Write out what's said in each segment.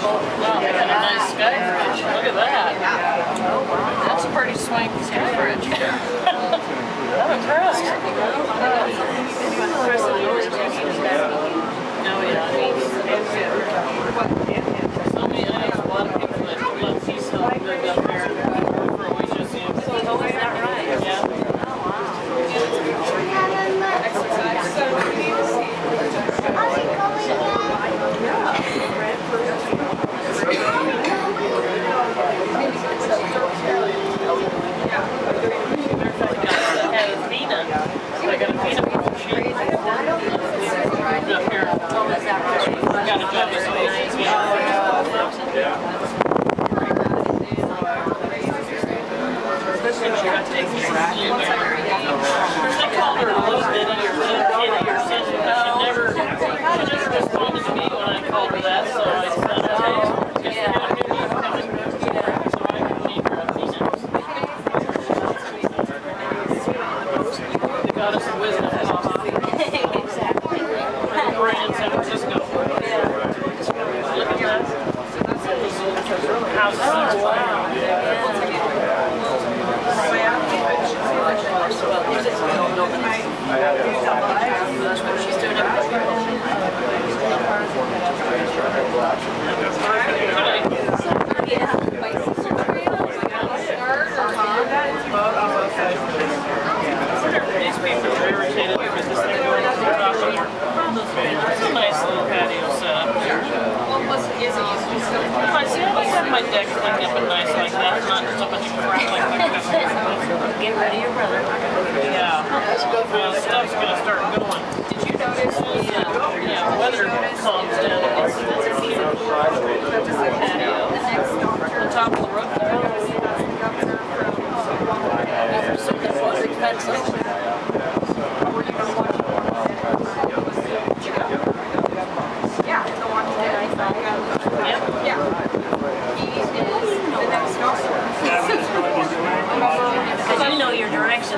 Wow, they got a nice sky bridge. Look at that. That's a pretty swanky sky bridge. I'm impressed. Oh, yeah. So many, I know a lot of people that love Peace Hill live up there for Oasis. Oh, is that right? Yeah. had a Vina. I got a Vina from she moved up here. As a agent. And she got taken to I called her a little bit of your kid or something. She never, she never responded to me when I called her that, so I sent her a text. Just to get a new name coming. So I could meet her at Vina. The goddess of wisdom coffee. Exactly. Right in San Francisco. Look at that. Is on fire. These people are irritated because this thing going up the top of your. It's a nice little patio setup. If I see, I like having my deck cleaned up and nice like that, not so much crap like that. Get rid of your brother. Yeah. Well, stuff's gonna start going. Did you notice the, uh, yeah, weather calms down a bit, so it's beautiful patio. On top of the roof there. Something was expensive. Yep. Because you know your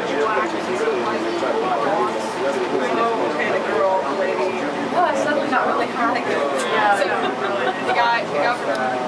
Oh, oh I suddenly got really hot again. So, the guy, the governor,